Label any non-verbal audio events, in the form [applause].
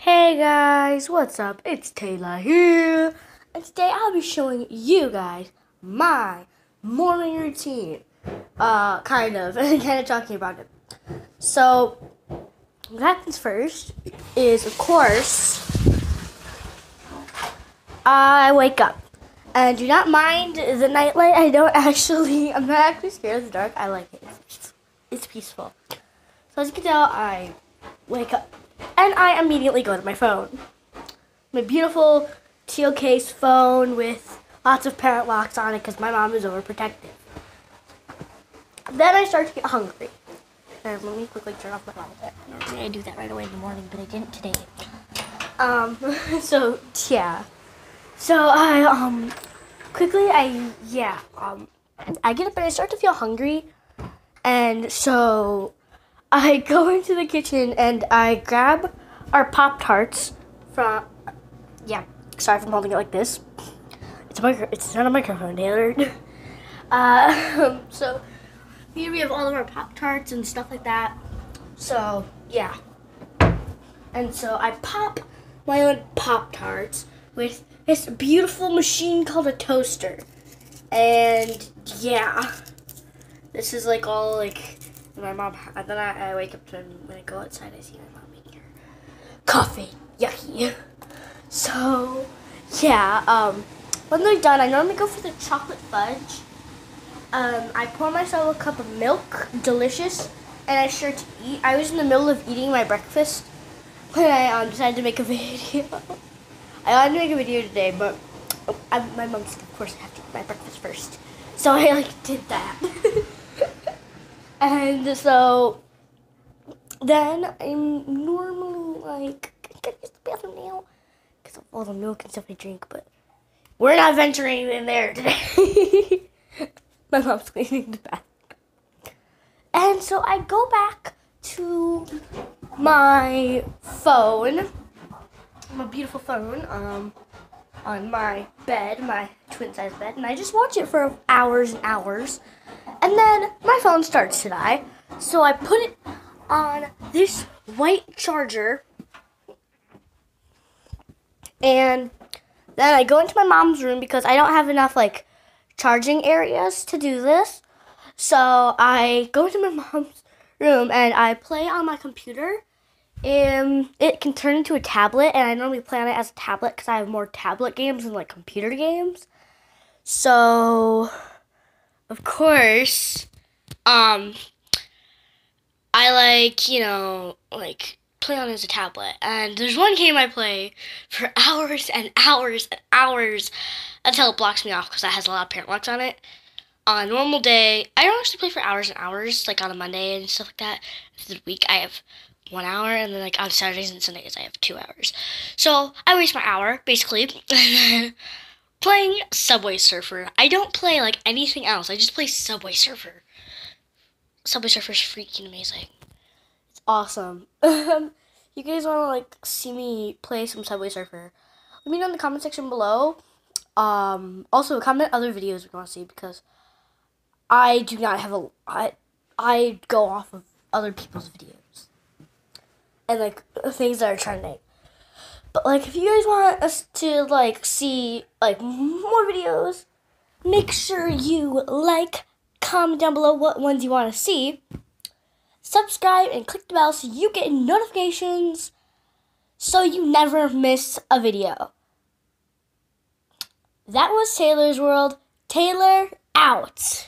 Hey guys, what's up? It's Taylor here, and today I'll be showing you guys my morning routine. Uh, kind of, [laughs] and kind of talking about it. So, what happens first is, of course, I wake up. And do not mind the nightlight. I don't [laughs] actually, I'm not actually scared of the dark. I like it. It's, it's peaceful. So as you can tell, I wake up and I immediately go to my phone. My beautiful teal case phone with lots of parent locks on it because my mom is overprotective. Then I start to get hungry. And let me quickly turn off my monitor. Normally I do that right away in the morning, but I didn't today. Um, [laughs] so yeah. So I um quickly I yeah um I get up and I start to feel hungry, and so I [laughs] go into the kitchen and I grab our Pop Tarts from. Yeah, sorry I'm holding it like this. It's a micro. It's not a microphone, Taylor. [laughs] uh, [laughs] so here we have all of our Pop Tarts and stuff like that. So yeah, and so I pop my own Pop Tarts with this beautiful machine called a toaster, and yeah, this is like all like my mom, and then I, I wake up and when I go outside, I see my mom making her coffee. Yucky. [laughs] So, yeah, um, when they're done, I normally go for the chocolate fudge. Um, I pour myself a cup of milk, delicious, and I start to eat. I was in the middle of eating my breakfast when I um, decided to make a [laughs] video. I wanted to make a video today, but I, my mom of course, I have to eat my breakfast first. So I like did that. [laughs] And so then I'm normally like, I use the bathroom now because of all the milk and stuff I drink, but we're not venturing in there today. [laughs] My mom's cleaning the bathroom. And so I go back to my phone, my beautiful phone, um, on my bed, my twin size bed, and I just watch it for hours and hours. And then my phone starts to die. So I put it on this white charger. And then I go into my mom's room because I don't have enough like charging areas to do this. So I go into my [laughs] mom's room and I play on my computer. And it can turn into a tablet, and I normally play on it as a tablet because I have more tablet games than like computer games. So of course, um, I like, you know, like play on as a tablet. And there's one game I play for [laughs] hours and hours and hours until it blocks me off because that has a lot of parent locks on it. On a normal day, I don't actually play for hours and hours, like on a Monday and stuff like that. The week I have one hour, and then like on Saturdays and Sundays I have two hours. So I waste my hour basically. [laughs] playing Subway Surfer. I don't play like anything else. I just play Subway Surfer. Subway Surfer is freaking amazing. It's awesome. [laughs] you guys want to like see me play some Subway Surfer? Let me know in the comment section below. Um, also comment other videos you want to see because I do not have a I I go off of other people's videos and like things that are trending. But like if you guys want us to like see like more videos, make sure you like, comment down below what ones you want to see. Subscribe and click the bell so you get notifications so you never miss a video. That was Taylor's World. Taylor out.